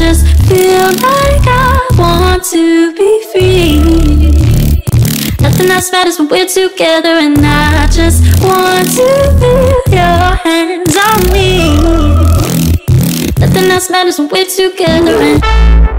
just feel like I want to be free. Nothing else matters when we're together, and I just want to feel your hands on me. Nothing else matters when we're together, and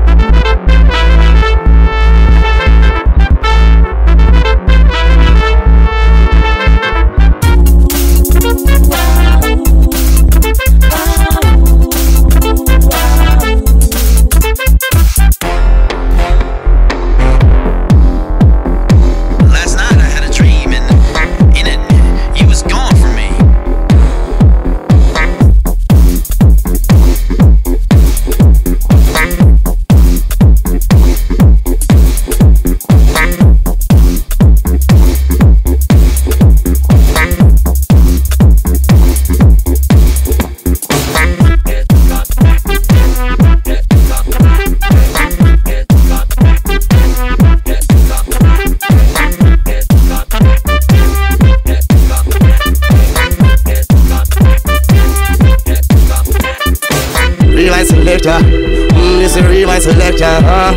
selector. Mm, it's a real selector. Uh.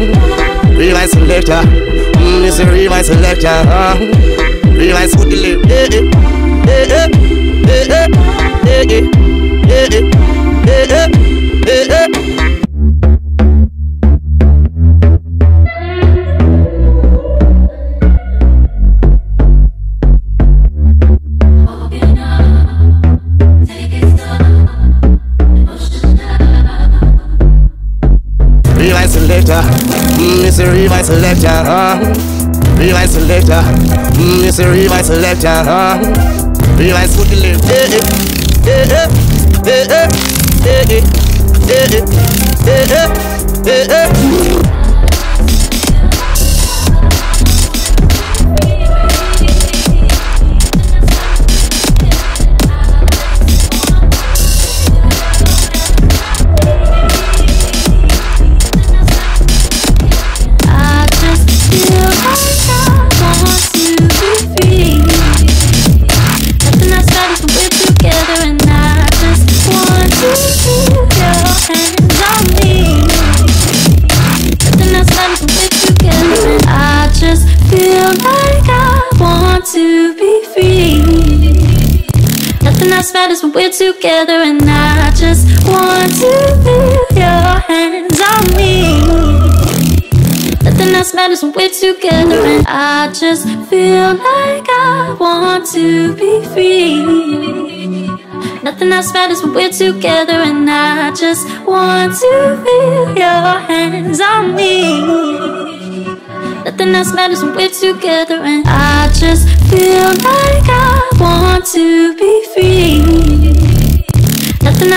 Real selector. Mm, it's a real selector. Uh. Real with eh. Eh, eh. Eh, eh. Eh, selector, mm, it's a revive selector, uh. Revive selector, mm, it's a revive selector, uh. Revive foot the left, eh. Eh eh. Eh eh. Eh eh. Eh eh. Eh eh Else matters when we're together, and I just want to feel your hands on me. Nothing else matters when we're together, and I just feel like I want to be free. Nothing else matters when we're together, and I just want to feel your hands on me. Nothing else matters when we're together And I just feel like I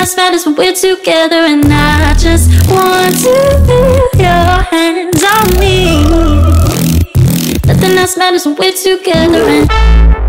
Else matters when we're together And I just want to feel your hands on me. Nothing else matters when we're together and